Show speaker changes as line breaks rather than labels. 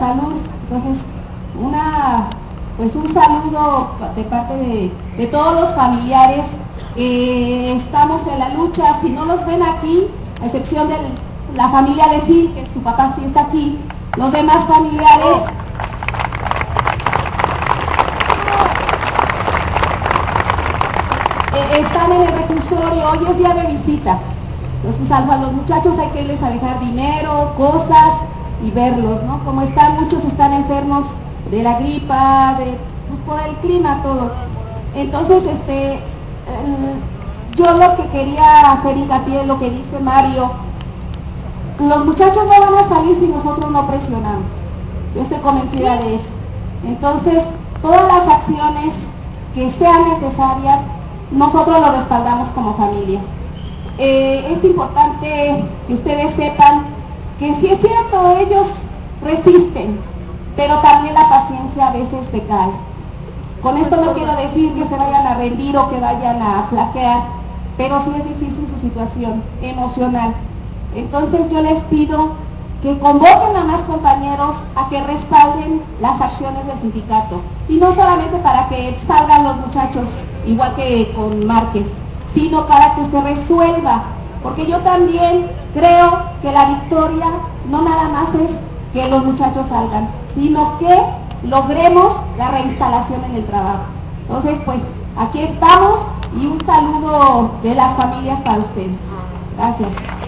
salud. Entonces, una, pues un saludo de parte de, de todos los familiares. Eh, estamos en la lucha, si no los ven aquí, a excepción de la familia de Phil, que su papá sí está aquí, los demás familiares eh, están en el reclusorio, hoy es día de visita. Entonces, a los muchachos hay que irles a dejar dinero, cosas y verlos, ¿no? Como están, muchos están enfermos de la gripa, de, pues, por el clima, todo. Entonces, este, yo lo que quería hacer hincapié en lo que dice Mario, los muchachos no van a salir si nosotros no presionamos. Yo estoy convencida de eso. Entonces, todas las acciones que sean necesarias, nosotros lo respaldamos como familia. Eh, es importante que ustedes sepan que si es cierto, ellos resisten, pero también la paciencia a veces decae. Con esto no quiero decir que se vayan a rendir o que vayan a flaquear, pero sí es difícil su situación emocional. Entonces yo les pido que convoquen a más compañeros a que respalden las acciones del sindicato. Y no solamente para que salgan los muchachos, igual que con Márquez, sino para que se resuelva. Porque yo también creo que la victoria no nada más es que los muchachos salgan, sino que logremos la reinstalación en el trabajo. Entonces, pues aquí estamos y un saludo de las familias para ustedes. Gracias.